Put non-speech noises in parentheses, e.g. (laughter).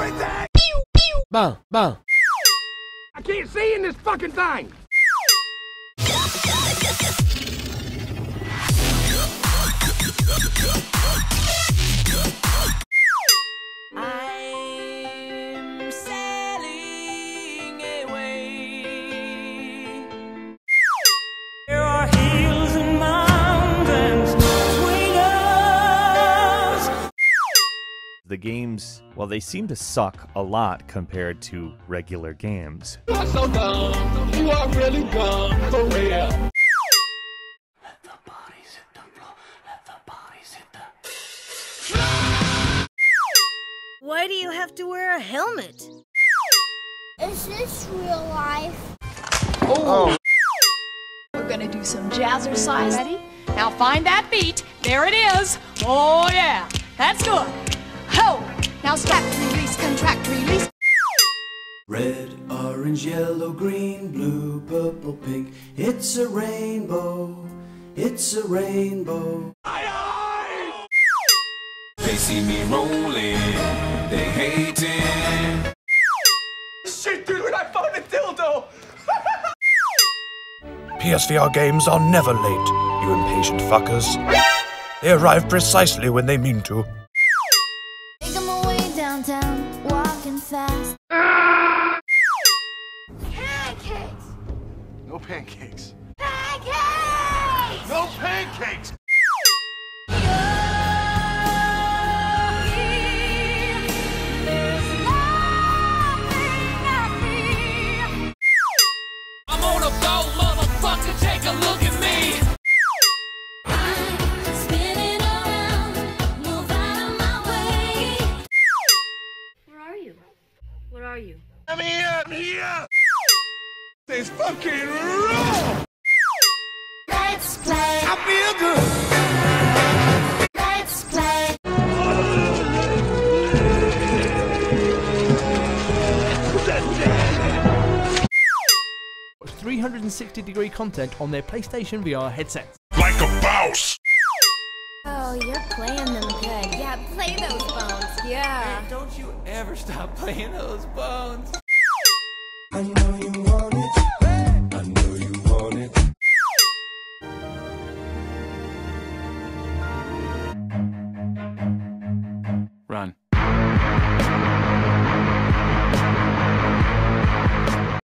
everything! Bon, bon. I can't see in this fucking thing! (laughs) The games, well, they seem to suck a lot compared to regular games. You are so dumb. You are really dumb. For real. Why do you have to wear a helmet? Is this real life? Oh, We're gonna do some jazzercise. Ready? Now find that beat. There it is. Oh yeah, that's good. Ho! Now slack, release, contract, release. Red, orange, yellow, green, blue, purple, pink. It's a rainbow. It's a rainbow. They see me rolling. They hating. Shit, dude, I found a dildo! (laughs) PSVR games are never late, you impatient fuckers. They arrive precisely when they mean to. Making downtown, walking fast. Pancakes! No pancakes. Pancakes! No pancakes! I'm on a boat, motherfucker. Take a look at me. Are you? I'm here! I'm here! This fucking raw! Let's play. I feel good! Let's play. 360 degree content on their PlayStation VR headsets. Like a mouse! Oh, you're playing them good. Yeah, play those bones. Yeah. Don't you ever stop playing those bones. I know you